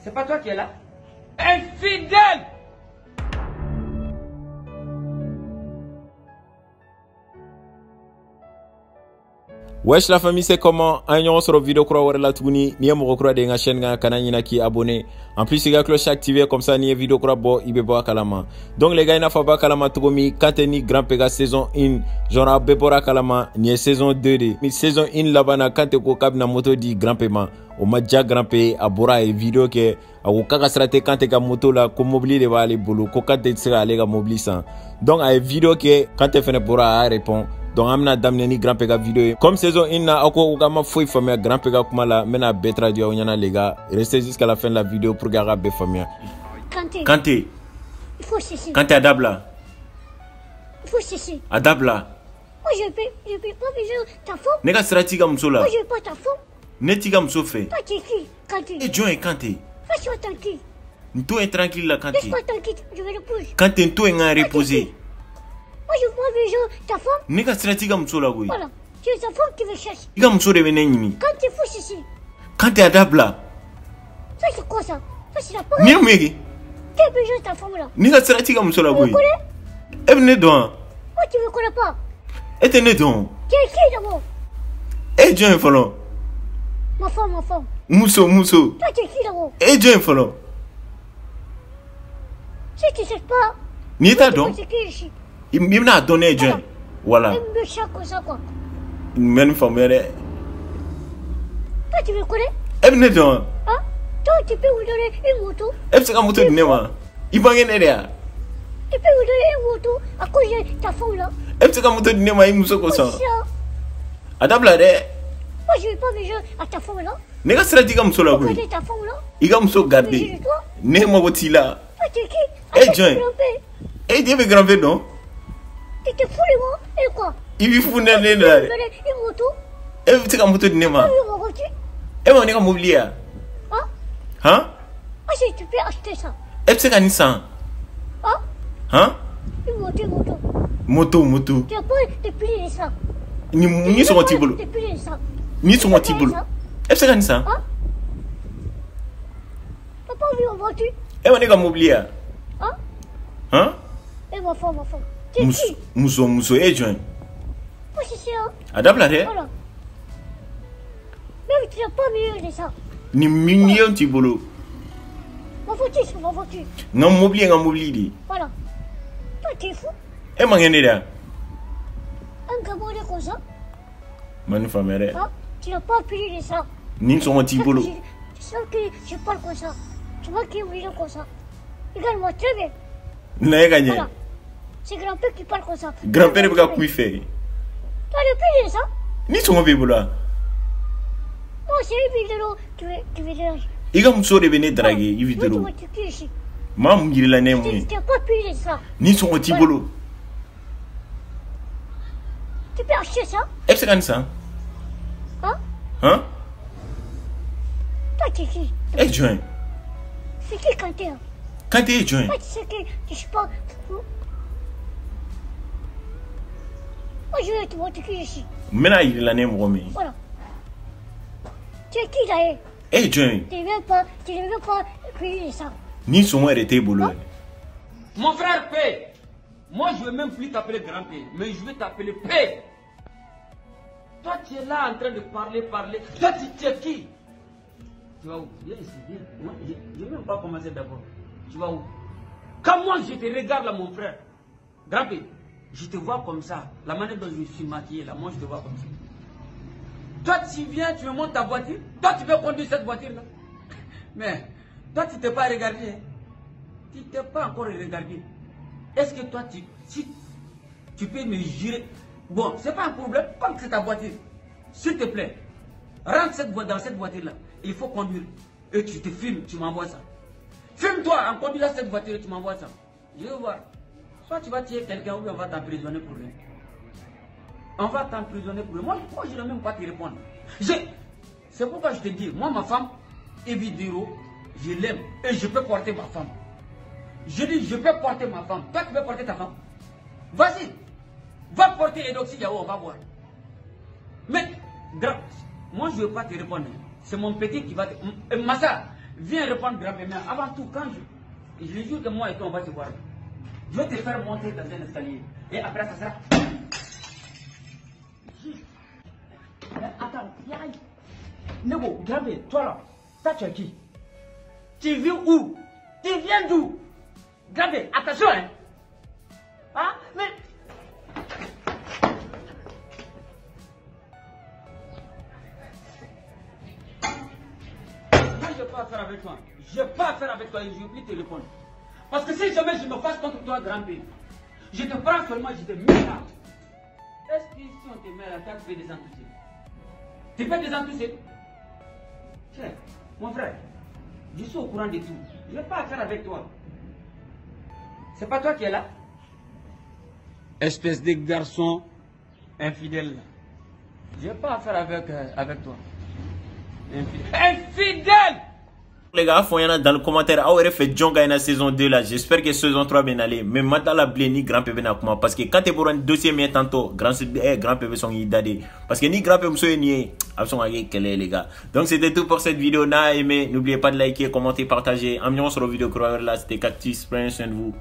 C'est pas toi qui es là. Infidèle wesh la famille c'est comment? An ɲɔgɔn sɔrɔ video kura wɛrɛ la tuguni n'i ye mɔgɔ kura de n ka chaîne kan kana ɲina k'i abonné. En plus i ka cloche activé comme ça n'i ye video kura bɔ i a kalama. Donc les gars i n'a fɔ a b'a kalama cogo min kante ni grand p ka saison 1 genre a bɛɛ bɔra kalama nin ye saison 2 de saison 1 laban na kante ko k'a bɛna moto di grand p ma o ma ja grand p a bɔra a ye video kɛ a ko k'a ka tɛ moto la ko mobili de b'ale bolo ko kante tɛ se k'ale ka mobili san donc a ye video kɛ kante fɛnɛ bɔra a y'a répond donc an bena daminɛ ni grand p ka video. Ye comme saison 1 na aw ko ka ma foyi faamuya grand p ka kuma la n bena bɛɛ traduit aw ɲɛna les gars. Restez jusqu'à la fin de la vidéo pour que a ka bɛɛ faamuya Kanté, kante il faut cesser. kante a dabila Il faut cesser. a dabila Moi, je ne peux, je peux pas besoin de ta femme. ne ka sira t'i ka muso la ne t'i ka muso fɛ e jɔn ye kante n to ye tranquille. La kante Laisse-moi tranquille. Je vais le pousser. kante n to ye n ka reposer Moi, je ta femme. ne ka sira t'i ka muso la koyi Voilà. Tu es ta femme qui me cherche. i ka muso de bɛ ne ɲini Quand il faut cesser. kante a dabila Ça, c'est quoi ça? Ça, c'est la mun ye kɛ Tu as besoin de ta femme là? ne ka sira t'i ka muso la Tu connais? E ne dɔn wa Moi, tu me connais pas. e tɛ ne dɔn Tu es qui d'abord? E jɔn ye fɔlɔ Ma femme, ma femme. muso muso Toi, tu es qui d'abord? E jɔn ye fɔlɔ Si tu ne sais pas, n'i t'a tu i ye jɔn ye wala Elle me cherche comme ça, quoi. n bɛ nin faamuya dɛ Toi, tu me connais e bɛ ne dɔn wa Hein? Toi, tu peux me donner une moto. E bɛ se ka moto di ne ma i bange ne de ya? Tu peux me donner une moto à cause de ta femme là. E bɛ se ka moto di ne ma i kosɔn c'est ça. a dabila dɛ Moi, je vais pas besoin à ta femme là. ne ka sira t'i ka muso la koyi t'es ta femme là? I ka muso Besoin garde de toi ne mago t'i la. Es qui? Eh, Arrête de Joy. grimper. e bɛ grand fɛ dɔn Tu te fous de moi Et quoi i b'i fu ne ne la dɛ donner une moto e bɛ se ka moto di ne ma? E ma ne ka mobili Hein han Ah, si tu peux acheter ça. e bɛ se ka nin san Hein han Une moto, une moto. moto moto Tu n'as pas de ça. ni ni sɔngɔ t'i bolo ni sɔngɔ t'i bolo e bɛ se ka nin san pas vu ma voiture e ma ne ka mobili ya Hein han Et ma femme, ma femme. Muso muso ye jɔn ye a dabila dɛ Voilà. Même tu n'as pas mieux de ça. ni miliyɔn t'i bolo. Ma voiture, c'est ma voiture. n ka mobili ye n ka mobili de ye e ma kɛ ne ça. ma nin faamuya dɛ Hein. Tu n'as pas plié de ça. ni sɔngɔ t'i bolo. na e ka ɲɛ. C'est grand-père qui parle comme ça. grand père de bɛ ka ku i fɛ Tu as le plié de ça ni sɔngɔ b'i bolo wa Moi, c'est vidéo. Tu veux, tu veux dire? i ka muso de bɛ ne darage i Moi, ici. maa mun jirila ne ye mun ye ni sɔngɔ t'i bolo Tu peux acheter ça? E bɛ se ka nin san Hein? Han Toi, tu es qui e jɔn ye C'est qui quand t'es là kante ye jɔn ye Toi, tu sais que je suis pas n bɛna yirila ne ye mɔgɔ min ye. Tu es qui d'ailleurs e ye jɔn ye Tu ne veux pas, tu ne veux pas plier ça. ni sɔngɔ yɛrɛ t'e bolo yɛrɛ Mon frère P, moi je vais même plus t'appeler grand P, mais je vais t'appeler P. Toi tu es là en train de parler, parler. Toi tu, tu es qui? Tu vas où? Viens ici, viens. Moi, je ne vais même pas commencer d'abord. Tu vas où? Quand moi je te regarde là mon frère, grand P, je te vois comme ça. La manière dont je suis maquillé là, moi je te vois comme ça. Toi tu viens, tu me montes ta voiture. Toi tu veux conduire cette voiture là. Mais toi tu t'es pas regardé. hein. Tu t'es pas encore regardé. Est-ce que toi, tu, tu peux me jurer? Bon, c'est pas un problème, comme c'est ta voiture. S'il te plaît, rentre cette dans cette voiture-là. Il faut conduire. Et tu te filmes, tu m'envoies ça. Filme-toi en conduisant cette voiture et tu m'envoies ça. Je veux voir. Soit tu vas tuer quelqu'un ou on va t'emprisonner pour rien. On va t'emprisonner pour rien. Moi, moi je ne vais même pas te répondre. C'est pourquoi je te dis, moi, ma femme, Evidiro, je l'aime et je peux porter ma femme. Je dis, je peux porter ma femme. Toi, tu peux porter ta femme. Vas-y. Va porter Edoxy on va voir. Mais, grand, moi, je ne veux pas te répondre. C'est mon petit qui va te... Massa, Viens répondre grand-père. Mais avant tout, quand je, je jure que moi et toi, on va se voir. Je vais te faire monter dans un escalier. Et après, ça sera. Mais attends, aïe. Nego, grand-père, toi là, toi tu es qui? Tu vis où? Tu viens d'où? Grand-père, attention, hein. Hein? Mais. Moi, je n'ai pas affaire avec toi. Je n'ai pas affaire avec toi et je vais plus te répondre. Parce que si jamais je me fasse contre toi, grand-père, je te prends seulement, je te mets là. Est-ce que si on te met là, tu fais des entousser Tu fais des entousser Tiens, mon frère, je suis au courant de tout. Je n'ai pas affaire avec toi. C'est pas toi qui es là? Espèce de garçon infidèle. Je n'ai pas affaire avec, euh, avec toi. Infidèle. Infidèle les gars fɔ ɲɛna dans le commentaire. Fɛ jɔn ka ɲɛna saison 2 la j'espère que saison 3 bɛ nalen mais ma da la bilen ni grand p bɛna kuma parce que quand e bɔra ni dossier ye tantôt grand eh, grand p bɛ sɔn k'i da de parce que ni grand p muso ye nin ye a bɛ sɔn ka kɛ kɛlɛ les gars? Donc c'était tout pour cette vidéo. N'a n'oubliez pas de liker commenter partager. An bɛ ɲɔgɔn sɔrɔ vidéo la c'était Cactus. Prenez soin de vous